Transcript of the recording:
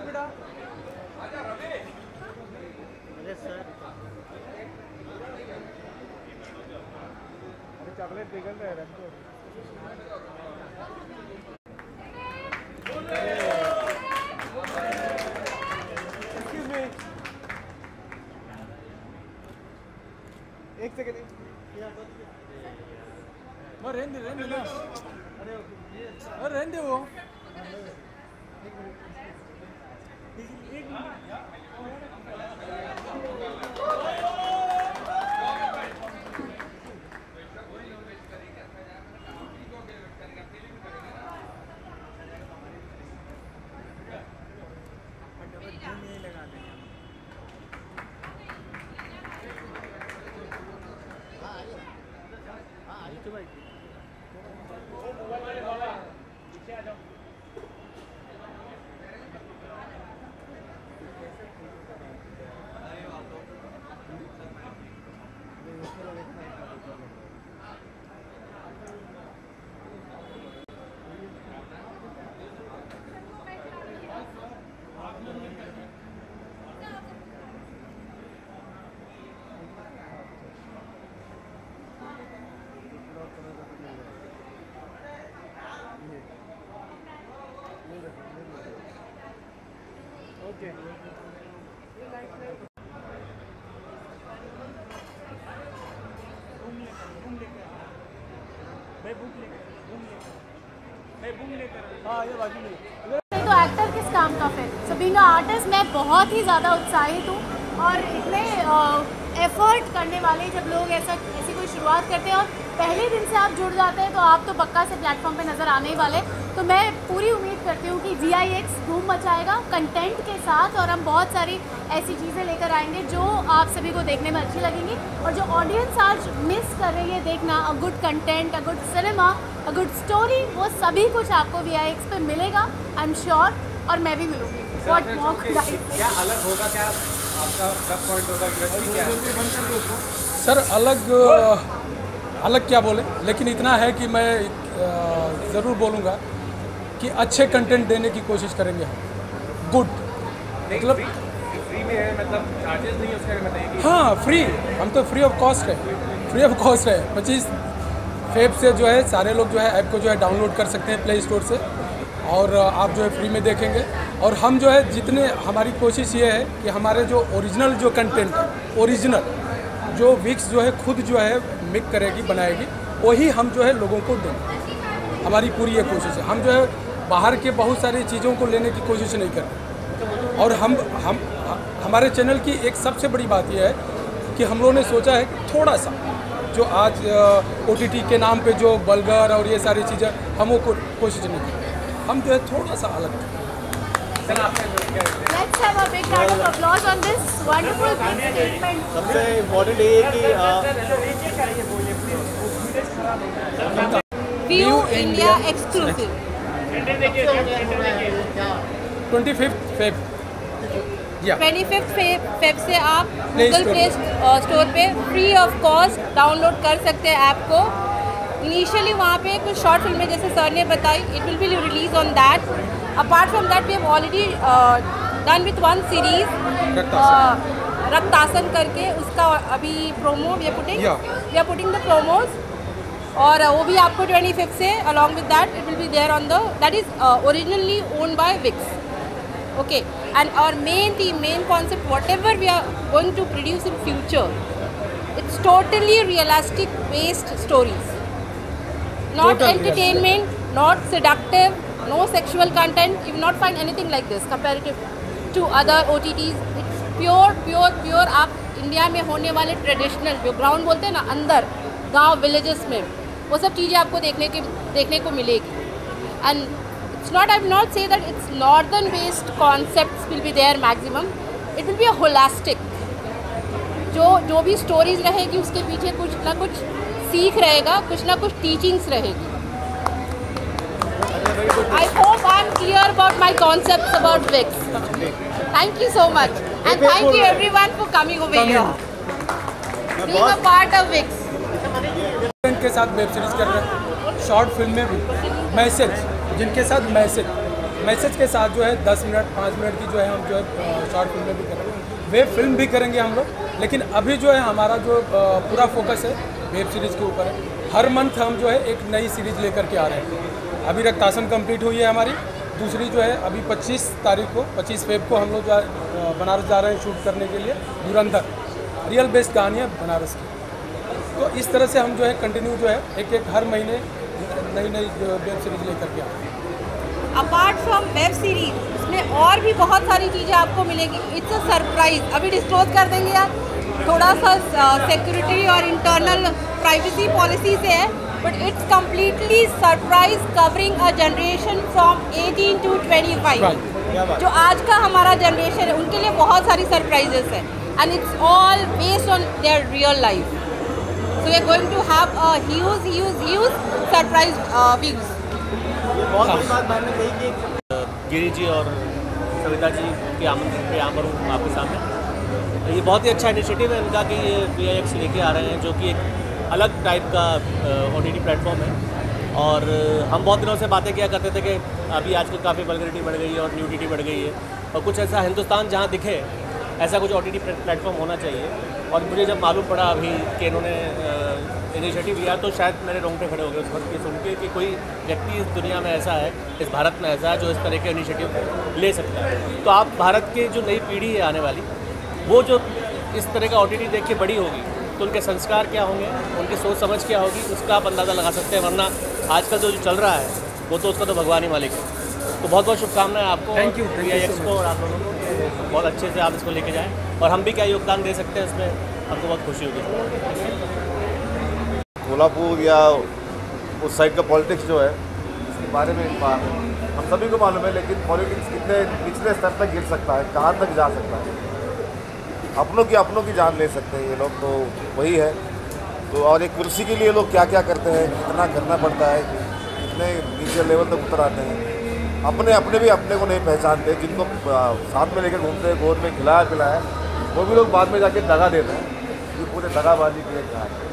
बेटा? अरे सर। अरे चॉकलेट पिघल रहे रख दो। एक सेकंड मग रहने दे रहने दे ना अरे रहने दे वो। ओके हाँ ये बाजू में तो एक्टर किस काम का फिर? सो बीइंग आर्टिस्ट मैं बहुत ही ज़्यादा उत्साहित हूँ और इतने एफर्ट करने वाले जब लोग ऐसा, ऐसी कोई शुरुआत करते हैं और पहले दिन से आप जुड़ जाते हैं तो आप तो पक्का से प्लेटफॉर्म पे नज़र आने ही वाले तो मैं पूरी उम्मीद करती हूँ कि वी आई एक्स धूम मचाएगा कंटेंट के साथ और हम बहुत सारी ऐसी चीज़ें लेकर आएँगे जो आप सभी को देखने में अच्छी लगेंगी और जो ऑडियंस आज मिस कर रही है, देखना a good content a good cinema a good story वो सभी कुछ आपको वी आई एक्स पर मिलेगा आई एम श्योर और मैं भी मिलूँगी। What more could I say? क्या अलग होगा क्या? आपका पॉइंट होगा इंडस्ट्री क्या सर अलग अलग क्या बोले? लेकिन इतना है कि मैं ज़रूर बोलूँगा कि अच्छे कंटेंट देने की कोशिश करेंगे हम। गुड मतलब फ्री में है मतलब चार्जेस नहीं उसका बताइए हाँ फ्री हम तो फ्री ऑफ़ कॉस्ट है। फ्री ऑफ़ कॉस्ट है। पच्चीस फेब से जो है सारे लोग जो है ऐप को जो है डाउनलोड कर सकते हैं प्ले स्टोर से। और आप जो है फ्री में देखेंगे। और हम जो है जितने, हमारी कोशिश ये है कि हमारे जो ओरिजिनल जो कंटेंट है ओरिजिनल जो विक्स जो है, खुद जो है मिक करेगी, बनाएगी, वही हम जो है लोगों को देंगे। हमारी पूरी ये कोशिश है। हम जो है बाहर के बहुत सारी चीज़ों को लेने की कोशिश नहीं करते। और हम हम, हमारे चैनल की एक सबसे बड़ी बात यह है कि हम लोगों ने सोचा है कि थोड़ा सा जो आज ओटीटी के नाम पे जो बलगर और ये सारी चीज़ें, हम वो कोशिश नहीं करते। हम जो है थोड़ा सा अलग करें सर आपका क्या Let's have a big round of applause on this wonderful statement. सबसे इम्पोर्टेंट ये कि India exclusive twenty fifth Feb या ट्वेंटी फिफ्थ फेब से आप Play Google Store play store पे फ्री ऑफ़ कॉस्ट डाउनलोड कर सकते हैं ऐप को. इनिशियली वहाँ पे कुछ शॉर्ट फ़िल्में जैसे सर ने बताई it will be release on that apart from that we have already done with one series Raktasan करके उसका अभी promo we are putting we are putting the promos और वो भी आपको 25 से along with that it will be there on the that is originally own by Vix okay and our main the main concept whatever we are going to produce in future it's totally realistic based stories not entertainment not seductive no sexual content you will not find anything like this comparative to other OTTs it's pure pure pure आप India में होने वाले traditional जो ground बोलते हैं ना अंदर गाँव विलेजेस में वो सब चीज़ें आपको देखने के देखने को मिलेगी and it's not i will not say that it's northern based concepts will be there maximum it will be a holistic जो जो भी स्टोरीज रहेगी उसके पीछे कुछ ना कुछ सीख रहेगा कुछ ना कुछ टीचिंग्स रहेगी I my concept about Vix thank you so much and thank you everyone for coming over here being a part of Vix content के साथ वेब सीरीज़ कर रहे हैं शॉर्ट फ़िल्म में भी मैसेज जिनके साथ मैसेज मैसेज के साथ जो है दस मिनट पाँच मिनट की जो है हम जो है शॉर्ट फ़िल्में भी करेंगे वेब फ़िल्म भी करेंगे हम लोग लेकिन अभी जो है हमारा जो पूरा फोकस है वेब सीरीज़ के ऊपर है। हर मंथ हम जो है एक नई सीरीज़ लेकर के आ रहे हैं। अभी रक्तासन कंप्लीट हुई है हमारी। दूसरी जो है, अभी 25 तारीख को 25 फेब को हम लोग जा बनारस जा रहे हैं शूट करने के लिए, धुरंधर, रियल बेस्ड कहानी है बनारस की। तो इस तरह से हम जो है कंटिन्यू जो है एक एक हर महीने नई नई वेब सीरीज़ लेकर के आ हैं अपार्ट फ्रॉम वेब सीरीज़ उसमें और भी बहुत सारी चीज़ें आपको मिलेगी। इट्स अ सरप्राइज़ अभी डिस्क्लोज कर देंगे यार। थोड़ा सा सिक्योरिटी और इंटरनल प्राइवेसी पॉलिसी से है। But it's completely surprise covering a generation from 18 to 25 Right. जो आज का हमारा जनरेशन है उनके लिए बहुत सारी सरप्राइजेस है। And it's all based on their real life so we are going to have a huge huge huge surprise views बहुत बड़ी बात मैम कही कि गिरी जी और सविता जी के आमंत्रण पे यहाँ पर हूँ आपके सामने। ये बहुत ही अच्छा इनिशिएटिव है इनका कि ये वी लेके आ रहे हैं जो कि एक अलग टाइप का ओ टी प्लेटफॉर्म है। और हम बहुत दिनों से बातें किया करते थे कि अभी आजकल काफ़ी वल्गरिटी बढ़ गई है और न्यूडिटी बढ़ गई है। और कुछ ऐसा हिंदुस्तान जहाँ दिखे, ऐसा कुछ ओ टी टी प्लेटफॉर्म होना चाहिए। और मुझे जब मालूम पड़ा अभी कि इन्होंने इनिशिएटिव लिया तो शायद मेरे रोंगटे खड़े हो गए उस वक्त ये सुन के कि कोई व्यक्ति इस दुनिया में ऐसा है, इस भारत में ऐसा है जो इस तरह के इनिशिएटिव ले सकता है। तो आप भारत की जो नई पीढ़ी है आने वाली, वो जो इस तरह का ओ देख के बड़ी होगी तो उनके संस्कार क्या होंगे उनकी सोच समझ क्या होगी उसका आप अंदाज़ा लगा सकते हैं वरना आजकल जो जो चल रहा है वो तो उसका तो भगवान ही मालिक है। तो बहुत बहुत शुभकामनाएँ आपको थैंक यू thank you को और आप लोगों को बहुत अच्छे से आप इसको लेके जाएँ और हम भी क्या योगदान दे सकते हैं इसमें हमको बहुत खुशी होगी। कोल्हापुर या उस साइड का पॉलिटिक्स जो है इसके बारे में हम सभी को मालूम है लेकिन पॉलिटिक्स कितने निचले स्तर तक गिर सकता है कहाँ तक जा सकता है। अपनों की अपनों की जान ले सकते हैं ये लोग तो वही है। तो और एक कुर्सी के लिए लोग क्या क्या करते हैं, कितना करना पड़ता है, कितने नीचे लेवल तक उतर आते हैं। अपने अपने भी अपने को नहीं पहचानते, जिनको साथ में लेकर घूमते हैं, गोद में खिलाया पिलाया, वो भी लोग बाद में जाके दगा देते हैं ये पूरे दगाबाजी के एक कहानी है